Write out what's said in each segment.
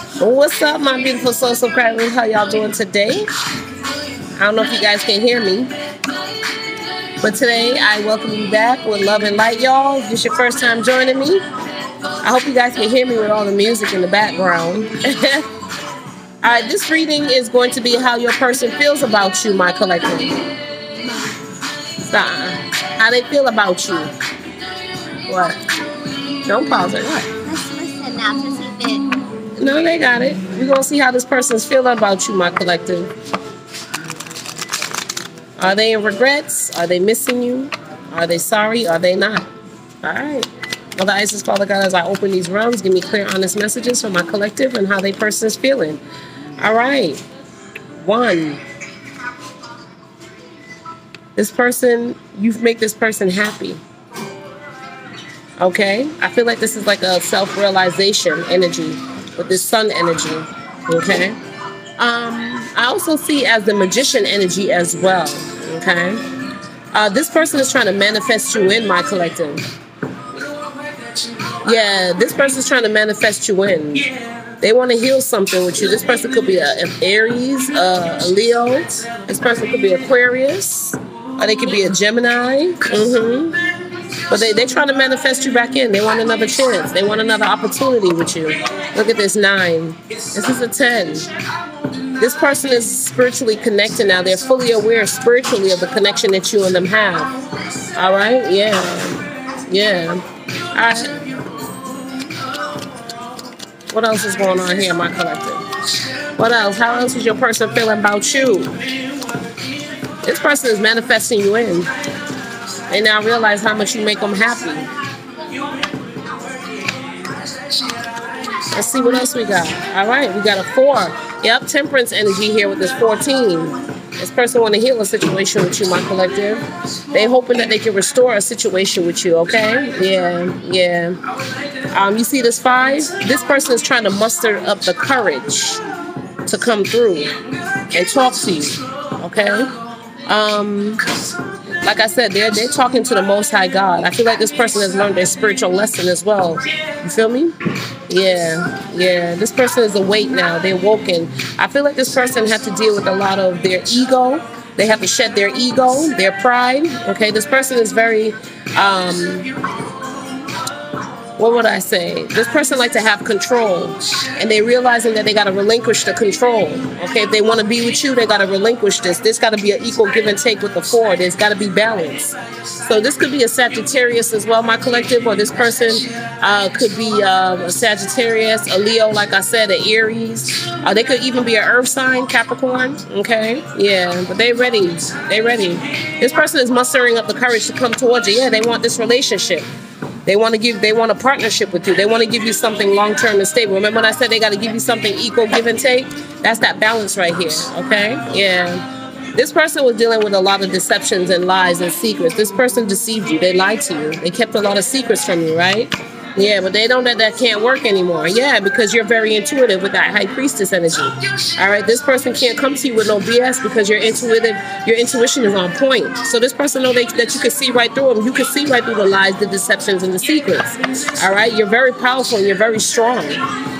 What's up, my beautiful social crackers? How y'all doing today? I don't know if you guys can hear me. But today, I welcome you back with love and light, y'all. If this your first time joining me, I hope you guys can hear me with all the music in the background. all right, this reading is going to be how your person feels about you, my collective. Stop. How they feel about you. What? Don't pause it. What? No, they got it. We're going to see how this person's feeling about you, my collective. Are they in regrets? Are they missing you? Are they sorry? Are they not? All right. The Isis Father God, as I open these realms, give me clear, honest messages from my collective and how they person is feeling. All right. One. This person, you make this person happy. Okay? I feel like this is like a self realization energy with this sun energy. Okay? Um, I also see as the magician energy as well. Okay? Uh, this person is trying to manifest you in my collective. Yeah, this person's trying to manifest you in. They want to heal something with you. This person could be a, an Aries, a Leo. This person could be Aquarius, or they could be a Gemini. hmm But they, they're trying to manifest you back in. They want another chance. They want another opportunity with you. Look at this nine. This is a 10. This person is spiritually connected now. They're fully aware spiritually of the connection that you and them have. All right? Yeah. Yeah. All right. What else is going on here, my collective? What else? How else is your person feeling about you? This person is manifesting you in. They now realize how much you make them happy. Let's see what else we got. All right, we got a four. Yep, temperance energy here with this 14. This person want to heal a situation with you, my collective. They hoping that they can restore a situation with you, okay? Yeah, yeah. Um, you see this five? This person is trying to muster up the courage to come through and talk to you, okay? Um, like I said, they're they're talking to the Most High God. I feel like this person has learned their spiritual lesson as well. You feel me? Yeah, yeah. This person is awake now. They're woken. I feel like this person had to deal with a lot of their ego. They have to shed their ego, their pride. Okay, this person is very um, what would I say? This person like to have control, and they realizing that they got to relinquish the control. Okay, if they want to be with you, they got to relinquish this. This got to be an equal give and take with the four. There's got to be balance. So this could be a Sagittarius as well, my collective, or this person uh, could be uh, a Sagittarius, a Leo, like I said, an Aries. Uh, they could even be an Earth sign, Capricorn. Okay, yeah, but they ready. They ready. This person is mustering up the courage to come towards you. Yeah, they want this relationship. They want to give. They want a partnership with you. They want to give you something long term and stable. Remember when I said they got to give you something equal, give and take? That's that balance right here. Okay. Yeah. This person was dealing with a lot of deceptions and lies and secrets. This person deceived you. They lied to you. They kept a lot of secrets from you, right? Yeah, but they don't that that can't work anymore. Yeah, because you're very intuitive with that high priestess energy. All right, this person can't come to you with no BS because your intuitive, your intuition is on point. So this person know they, that you can see right through them. You can see right through the lies, the deceptions, and the secrets. All right, you're very powerful and you're very strong.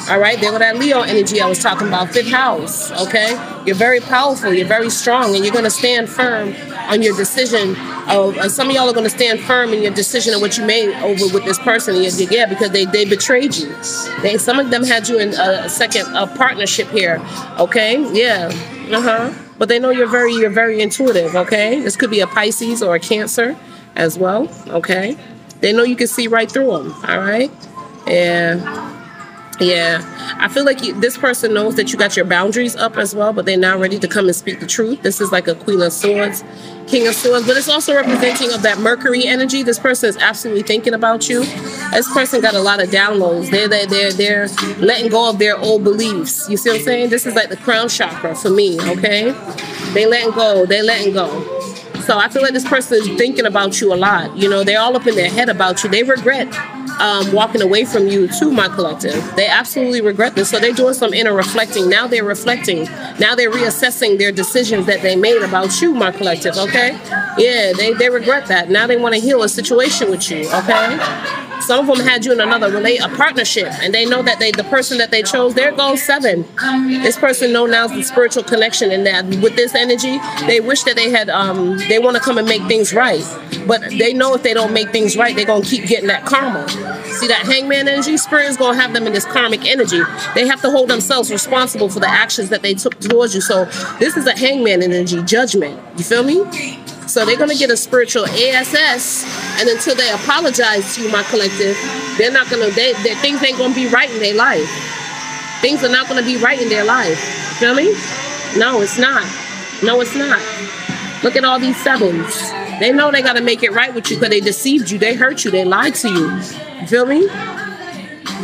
All right, there with that Leo energy I was talking about, fifth house. Okay, you're very powerful, you're very strong, and you're gonna stand firm on your decision. Of uh, some of y'all are gonna stand firm in your decision of what you made over with this person. And you, yeah, because they they betrayed you. They some of them had you in a second a partnership here. Okay, yeah, uh huh. But they know you're very you're very intuitive. Okay, this could be a Pisces or a Cancer as well. Okay, they know you can see right through them. All right, yeah. Yeah, I feel like you, this person knows that you got your boundaries up as well, but they're now ready to come and speak the truth. This is like a Queen of Swords, King of Swords, but it's also representing of that Mercury energy. This person is absolutely thinking about you. This person got a lot of downloads. They're they're they're, they're letting go of their old beliefs. You see what I'm saying? This is like the crown chakra for me. Okay, they letting go. They letting go. So I feel like this person is thinking about you a lot. You know, they're all up in their head about you. They regret um, walking away from you to my collective. They absolutely regret this. So they're doing some inner reflecting. Now they're reflecting. Now they're reassessing their decisions that they made about you, my collective. Okay? Yeah, they, they regret that. Now they want to heal a situation with you. Okay? Some of them had you in another relate a partnership, and they know that they the person that they chose. Their goal seven. This person know now the spiritual connection, and that with this energy, they wish that they had. Um, they want to come and make things right, but they know if they don't make things right, they're gonna keep getting that karma. See that hangman energy? Spirit is gonna have them in this karmic energy. They have to hold themselves responsible for the actions that they took towards you. So this is a hangman energy judgment. You feel me? So they're gonna get a spiritual ASS, and until they apologize to you, my collective, they're not gonna. They, they things ain't gonna be right in their life. Things are not gonna be right in their life. Feel me? No, it's not. No, it's not. Look at all these sevens. They know they gotta make it right with you because they deceived you, they hurt you, they lied to. You feel me?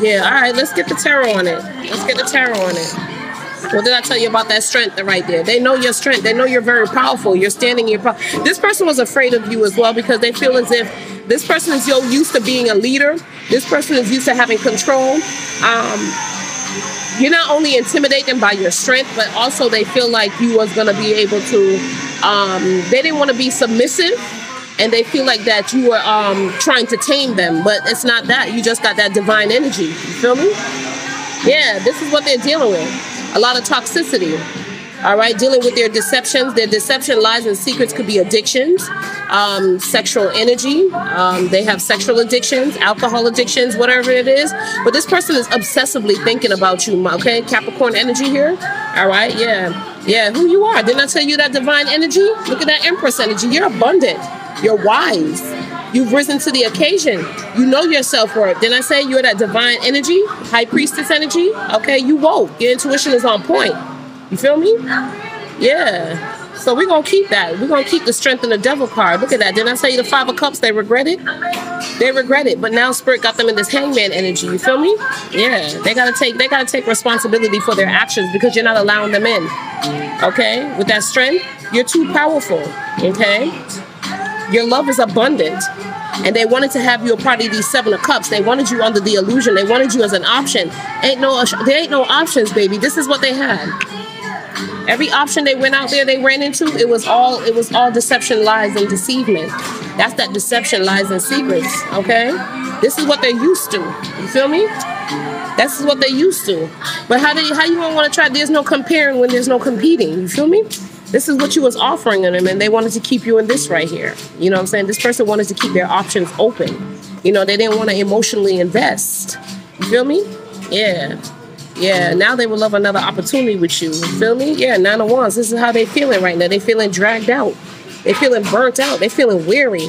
Yeah. All right. Let's get the tarot on it. Let's get the tarot on it. What did I tell you about that strength right there? They know your strength. They know you're very powerful. You're standing your power. This person was afraid of you as well because they feel as if this person is so used to being a leader. This person is used to having control. Um, you not only intimidate them by your strength, but also they feel like you was gonna be able to. Um, they didn't want to be submissive, and they feel like that you were um, trying to tame them, but it's not that. You just got that divine energy. You feel me? Yeah, this is what they're dealing with a lot of toxicity. All right, dealing with their deceptions. Their deception, lies, and secrets could be addictions, um, sexual energy. Um, they have sexual addictions, alcohol addictions, whatever it is. But this person is obsessively thinking about you, okay? Capricorn energy here. All right, yeah. Yeah, who you are. Didn't I tell you that divine energy? Look at that Empress energy. You're abundant. You're wise. You've risen to the occasion. You know your self worth. Didn't I say you're that divine energy, high priestess energy? Okay, you woke. Your intuition is on point. You feel me? Yeah. So we're gonna keep that. We're gonna keep the strength in the devil card. Look at that. Didn't I say the five of cups? They regret it. They regret it. But now spirit got them in this hangman energy. You feel me? Yeah. They gotta take. They gotta take responsibility for their actions because you're not allowing them in. Okay. With that strength, you're too powerful. Okay. Your love is abundant. And they wanted to have you a part of these seven of cups. They wanted you under the illusion. They wanted you as an option. Ain't no there ain't no options, baby. This is what they had. Every option they went out there they ran into, it was all it was all deception, lies, and deceivement. That's that deception, lies, and secrets. Okay? This is what they're used to. You feel me? This is what they're used to. But how do you how you gonna want to try? There's no comparing when there's no competing. You feel me? This is what you was offering them and they wanted to keep you in this right here. You know what i'm saying? This person wanted to keep their options open. You know they didn't want to emotionally invest. You feel me? Yeah. Yeah now they would love another opportunity with you, you feel me? Yeah nine of wands this is how they feeling right now. They feeling dragged out. They feeling burnt out. They feeling weary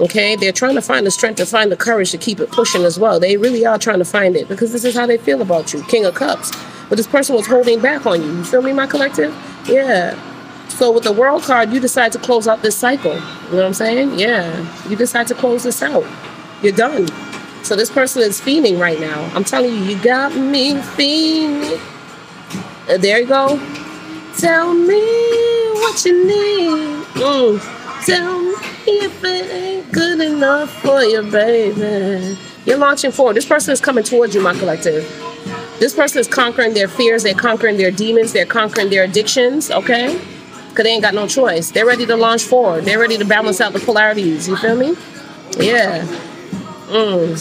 okay? They're trying to find the strength to find the courage to keep it pushing as well. They really are trying to find it because this is how they feel about you. King of cups. But this person was holding back on you. You feel me my collective? Yeah so with the world card, you decide to close out this cycle. You know what I'm saying? Yeah. You decide to close this out. You're done. So this person is fiending right now. I'm telling you, you got me fiending. Uh, there you go. Tell me what you need. Mm. Tell me if it ain't good enough for you, baby. You're launching forward. This person is coming towards you, my collective. This person is conquering their fears. They're conquering their demons. They're conquering their addictions. Okay because they ain't got no choice. They're ready to launch forward. They're ready to balance out the polarities. You feel me? Yeah. Mm.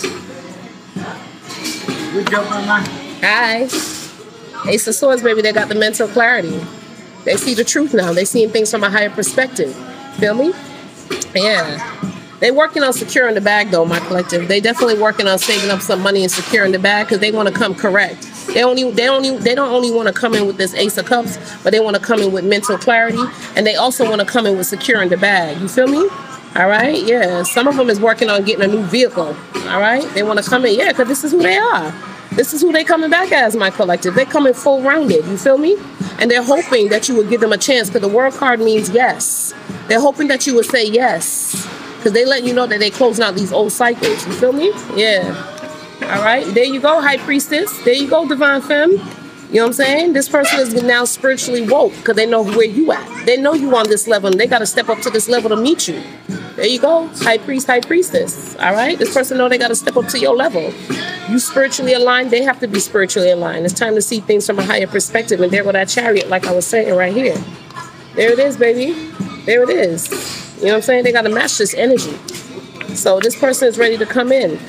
Good job, Mama. Hi. Ace of Swords, baby, they got the mental clarity. They see the truth now. They seeing things from a higher perspective. Feel me? Yeah. They working on securing the bag though, my collective. They definitely working on saving up some money and securing the bag because they want to come correct. They only they only they don't only want to come in with this ace of cups, but they want to come in with mental clarity and they also want to come in with securing the bag. You feel me? All right, yeah. Some of them is working on getting a new vehicle. All right, they want to come in, yeah, because this is who they are. This is who they coming back as, my collective. They coming full rounded. You feel me? And they're hoping that you would give them a chance because the world card means yes. They're hoping that you would say yes because they let you know that they closing out these old cycles. You feel me? Yeah. All right, there you go, high priestess. There you go, divine femme. You know what I'm saying? This person is now spiritually woke because they know where you at. They know you on this level and they got to step up to this level to meet you. There you go, high priest, high priestess. All right, this person know they got to step up to your level. You spiritually aligned, they have to be spiritually aligned. It's time to see things from a higher perspective. And there with that chariot, like I was saying right here. There it is, baby. There it is. You know what I'm saying? They got to match this energy. So this person is ready to come in.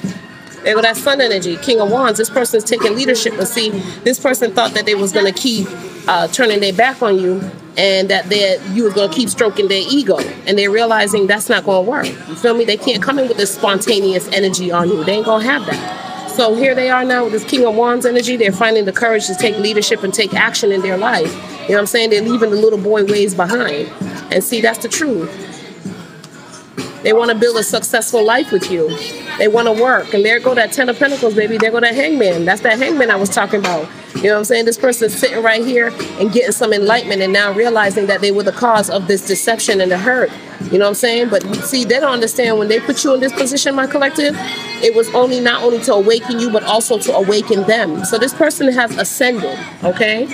There go that sun energy, King of Wands. This person is taking leadership. But see, this person thought that they was going to keep uh, turning their back on you and that you were going to keep stroking their ego. And they're realizing that's not going to work. You feel me? They can't come in with this spontaneous energy on you. They ain't going to have that. So here they are now with this King of Wands energy. They're finding the courage to take leadership and take action in their life. You know what I'm saying? They're leaving the little boy ways behind. And see, that's the truth. They want to build a successful life with you. They want to work. And there go that Ten of Pentacles, baby. There go that hangman. That's that hangman I was talking about. You know what I'm saying? This person is sitting right here and getting some enlightenment and now realizing that they were the cause of this deception and the hurt. You know what I'm saying? But see, they don't understand when they put you in this position, my collective, it was only not only to awaken you, but also to awaken them. So this person has ascended, okay?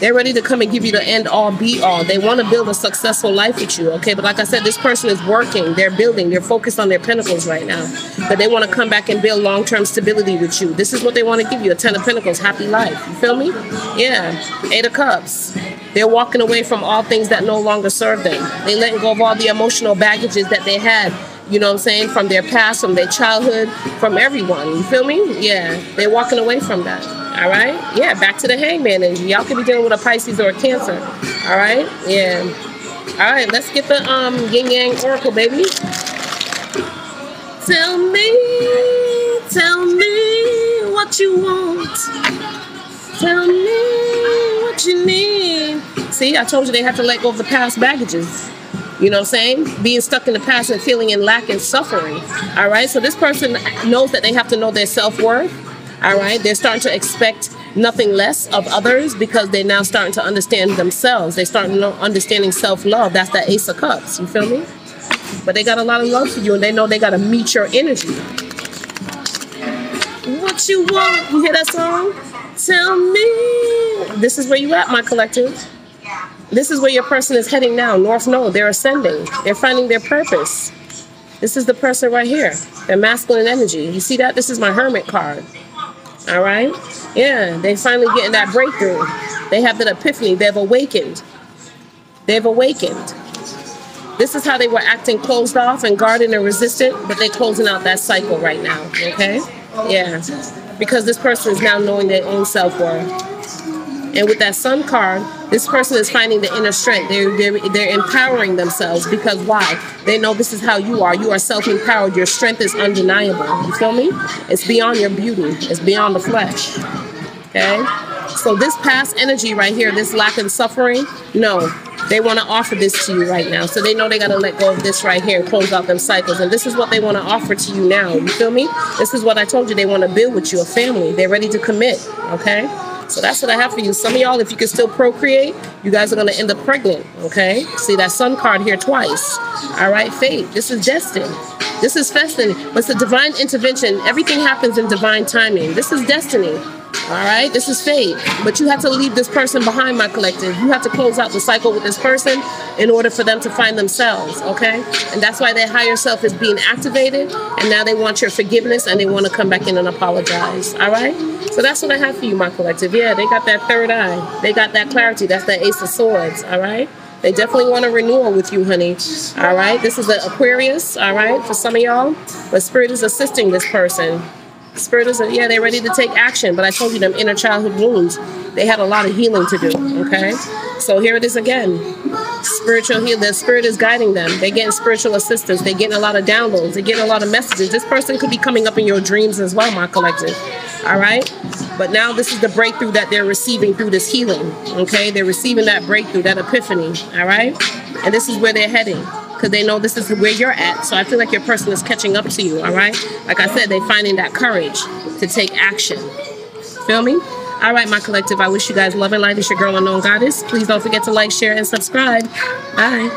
They're ready to come and give you the end all be all. They want to build a successful life with you, okay? But like I said, this person is working, they're building, they're focused on their pentacles right now. But they want to come back and build long term stability with you. This is what they want to give you a Ten of Pentacles, happy life. You feel me? Yeah. Eight of Cups. They're walking away from all things that no longer serve them. They're letting go of all the emotional baggages that they had you know what I'm saying, from their past, from their childhood, from everyone. You feel me? Yeah, they're walking away from that. All right? Yeah, back to the hangman energy. Y'all could be dealing with a Pisces or a Cancer. All right? Yeah. All right, let's get the um yin yang oracle, baby. Tell me, tell me what you want. Tell me what you need. See, I told you they have to let go of the past baggages. You know what I'm saying? Being stuck in the past and feeling in lack and suffering. All right. So this person knows that they have to know their self worth. All right. They're starting to expect nothing less of others because they're now starting to understand themselves. They start understanding self love. That's that Ace of Cups. You feel me? But they got a lot of love for you and they know they got to meet your energy. What you want? You hear that song? Tell me. This is where you at, my collective. This is where your person is heading now, North Node. They're ascending. They're finding their purpose. This is the person right here. Their masculine energy. You see that? This is my hermit card. All right? Yeah, they finally getting that breakthrough. They have that epiphany. They've awakened. They've awakened. This is how they were acting closed off and guarded and resistant, but they're closing out that cycle right now. Okay? Yeah. Because this person is now knowing their own self worth. And with that sun card, this person is finding the inner strength. They're, they're, they're empowering themselves because why? They know this is how you are. You are self-empowered. Your strength is undeniable. You feel me? It's beyond your beauty. It's beyond the flesh. Okay? So this past energy right here, this lack and suffering, no, they want to offer this to you right now. So they know they got to let go of this right here and close out them cycles. And this is what they want to offer to you now. You feel me? This is what I told you. They want to build with you a family. They're ready to commit. Okay? So that's what I have for you. Some of y'all, if you can still procreate, you guys are going to end up pregnant, okay? See that sun card here twice. All right, fate. This is destined. This is destiny. But it's a divine intervention. Everything happens in divine timing. This is destiny. All right, this is fate. But you have to leave this person behind, my collective. You have to close out the cycle with this person in order for them to find themselves, okay? And that's why their higher self is being activated. And now they want your forgiveness and they want to come back in and apologize, all right? So that's what I have for you, my collective. Yeah, they got that third eye. They got that clarity. That's that ace of swords, all right? They definitely want a renewal with you, honey. All right? This is an Aquarius, all right, for some of y'all. But Spirit is assisting this person. Spirit is, yeah, they're ready to take action. But I told you them inner childhood wounds, they had a lot of healing to do, okay? So here it is again. Spiritual heal. The spirit is guiding them. They're getting spiritual assistance. They're getting a lot of downloads. They're getting a lot of messages. This person could be coming up in your dreams as well, my collective. All right? But now this is the breakthrough that they're receiving through this healing. Okay? They're receiving that breakthrough, that epiphany. All right? And this is where they're heading because they know this is where you're at. So I feel like your person is catching up to you, all right? Like I said, they're finding that courage to take action. Feel me? All right, my collective, I wish you guys love and light. It's your girl, Unknown Goddess. Please don't forget to like, share, and subscribe. Bye.